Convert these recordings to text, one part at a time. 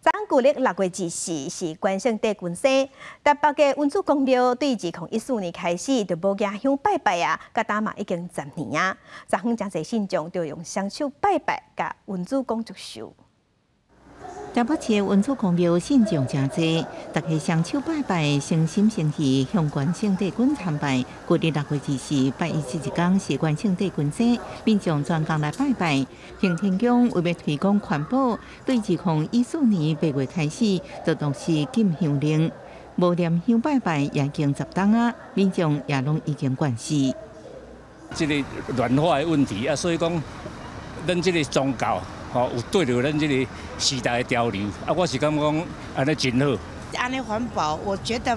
昨古历六月二四是关圣帝君生，台北嘅文殊公庙对自从一四年开始就无家乡拜拜啊，甲打嘛已经十年啊。昨昏真侪信众就用双手拜拜，甲文殊公祝寿。台北市文殊公庙信众真多，大家双手拜拜，诚心诚意向关圣帝君参拜。古历六月二四拜一这一天是关圣帝君节，民众专工来拜拜。行天宫为要推广环保，对自从一四年八月开始，就都是禁香令，无念香拜拜也经十当啊，民众也拢已经惯习。这个软化的问题啊，所以讲，咱这个宗教。哦，有对着咱这个时代的潮流，啊，我是感觉讲安尼真好。安尼环保，我觉得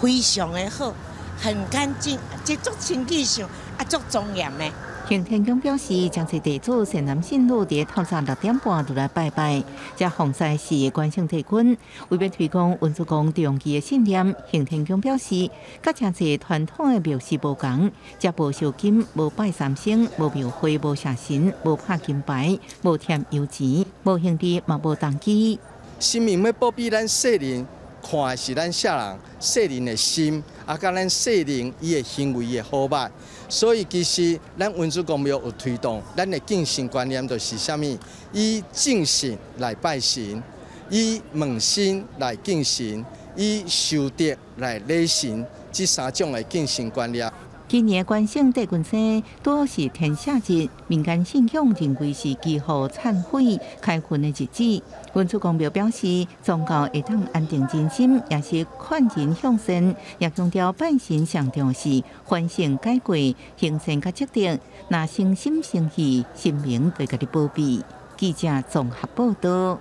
非常的好，很干净，即足清气上，啊，足庄严的。行天宫表示，将在地主善男信女伫透早六点半就来拜拜。这洪赛是关圣帝君，为了推广文殊宫长期的信念，行天宫表示，甲真侪传统的庙事无共，这无烧金，无拜三星，无庙会，无写神，无拍金牌，无添油钱，无兄弟，嘛无动机。生命要保庇咱世人。看的是咱下人世人的心，啊，甲咱世人伊的行为的好歹。所以其实咱文殊公庙有推动，咱的敬神观念就是啥物？以敬神来拜神，以问心来敬神，以修德来礼神，这三种的敬神观念。今年关圣帝君生多是天下日，民间信仰认为是祈福忏悔开困的日子。文殊公庙表示，宗教会当安定人心，也是劝人向善，也强调拜神上重视反省改过、行善甲积德。那诚心诚意，神明对家己保庇。记者综合报道。